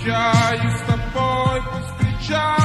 встречаюсь с тобой, пусть встречаюсь.